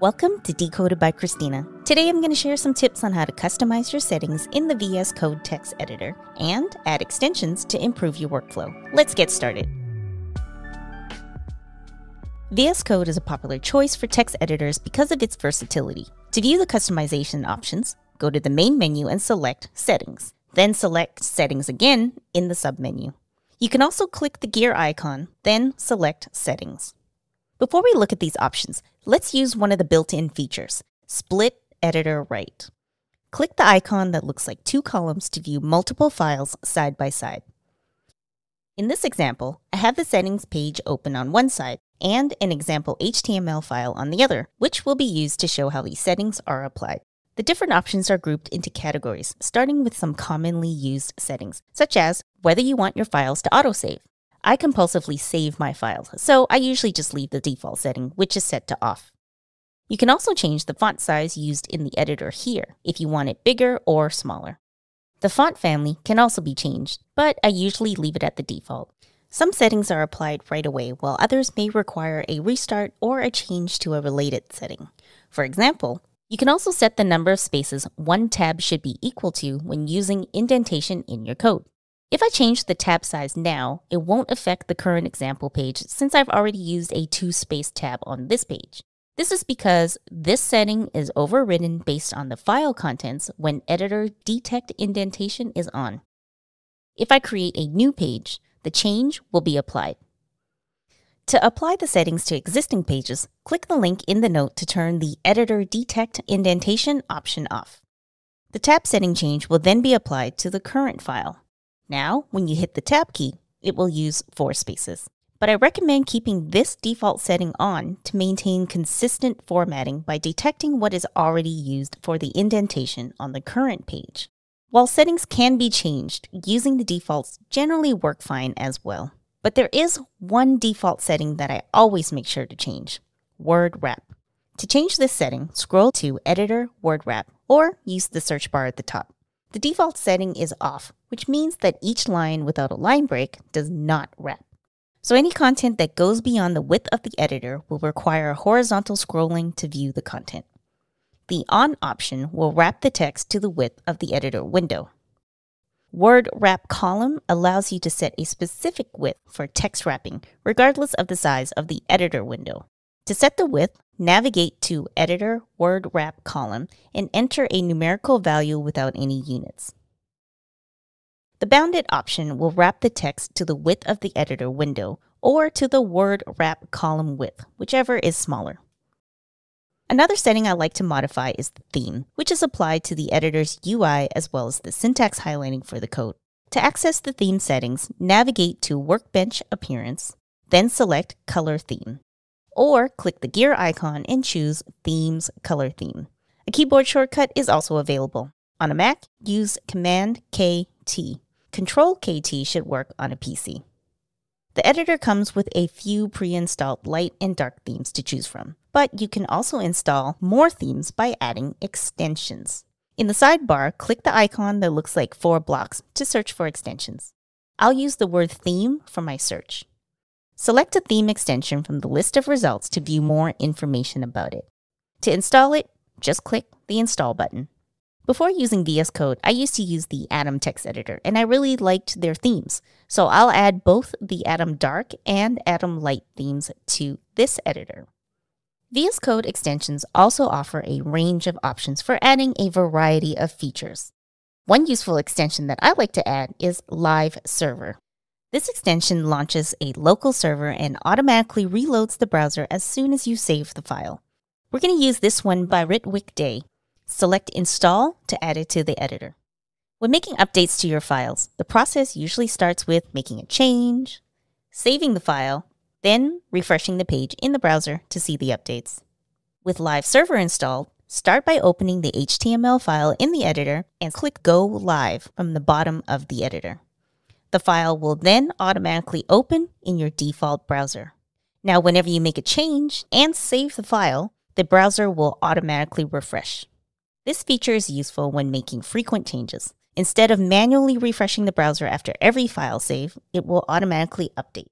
Welcome to Decoded by Christina. Today I'm going to share some tips on how to customize your settings in the VS Code text editor and add extensions to improve your workflow. Let's get started. VS Code is a popular choice for text editors because of its versatility. To view the customization options, go to the main menu and select Settings. Then select Settings again in the submenu. You can also click the gear icon, then select Settings. Before we look at these options, let's use one of the built-in features, Split Editor Right. Click the icon that looks like two columns to view multiple files side by side. In this example, I have the settings page open on one side and an example HTML file on the other, which will be used to show how these settings are applied. The different options are grouped into categories, starting with some commonly used settings, such as whether you want your files to autosave, I compulsively save my files, so I usually just leave the default setting, which is set to off. You can also change the font size used in the editor here if you want it bigger or smaller. The font family can also be changed, but I usually leave it at the default. Some settings are applied right away, while others may require a restart or a change to a related setting. For example, you can also set the number of spaces one tab should be equal to when using indentation in your code. If I change the tab size now, it won't affect the current example page since I've already used a two space tab on this page. This is because this setting is overridden based on the file contents when editor detect indentation is on. If I create a new page, the change will be applied. To apply the settings to existing pages, click the link in the note to turn the Editor Detect Indentation option off. The tab setting change will then be applied to the current file. Now, when you hit the tab key, it will use four spaces. But I recommend keeping this default setting on to maintain consistent formatting by detecting what is already used for the indentation on the current page. While settings can be changed, using the defaults generally work fine as well. But there is one default setting that I always make sure to change word wrap. To change this setting, scroll to Editor Word Wrap or use the search bar at the top. The default setting is off, which means that each line without a line break does not wrap. So any content that goes beyond the width of the editor will require horizontal scrolling to view the content. The On option will wrap the text to the width of the editor window. Word Wrap Column allows you to set a specific width for text wrapping, regardless of the size of the editor window. To set the width, navigate to Editor Word Wrap column and enter a numerical value without any units. The bounded option will wrap the text to the width of the editor window or to the word wrap column width, whichever is smaller. Another setting I like to modify is the theme, which is applied to the editor's UI as well as the syntax highlighting for the code. To access the theme settings, navigate to Workbench Appearance, then select Color Theme or click the gear icon and choose Themes Color Theme. A keyboard shortcut is also available. On a Mac, use Command KT. Control KT should work on a PC. The editor comes with a few pre-installed light and dark themes to choose from, but you can also install more themes by adding extensions. In the sidebar, click the icon that looks like four blocks to search for extensions. I'll use the word theme for my search. Select a theme extension from the list of results to view more information about it. To install it, just click the Install button. Before using VS Code, I used to use the Atom text editor, and I really liked their themes. So I'll add both the Atom Dark and Atom Light themes to this editor. VS Code extensions also offer a range of options for adding a variety of features. One useful extension that I like to add is Live Server. This extension launches a local server and automatically reloads the browser as soon as you save the file. We're going to use this one by Ritwick Dey. Select Install to add it to the editor. When making updates to your files, the process usually starts with making a change, saving the file, then refreshing the page in the browser to see the updates. With Live Server installed, start by opening the HTML file in the editor and click Go Live from the bottom of the editor. The file will then automatically open in your default browser. Now, whenever you make a change and save the file, the browser will automatically refresh. This feature is useful when making frequent changes. Instead of manually refreshing the browser after every file save, it will automatically update.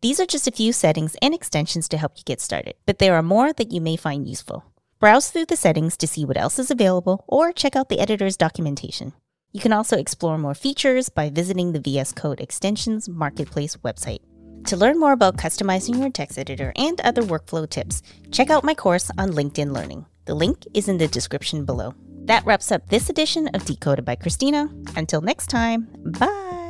These are just a few settings and extensions to help you get started, but there are more that you may find useful. Browse through the settings to see what else is available or check out the editor's documentation. You can also explore more features by visiting the VS Code Extensions Marketplace website. To learn more about customizing your text editor and other workflow tips, check out my course on LinkedIn Learning. The link is in the description below. That wraps up this edition of Decoded by Christina. Until next time, bye.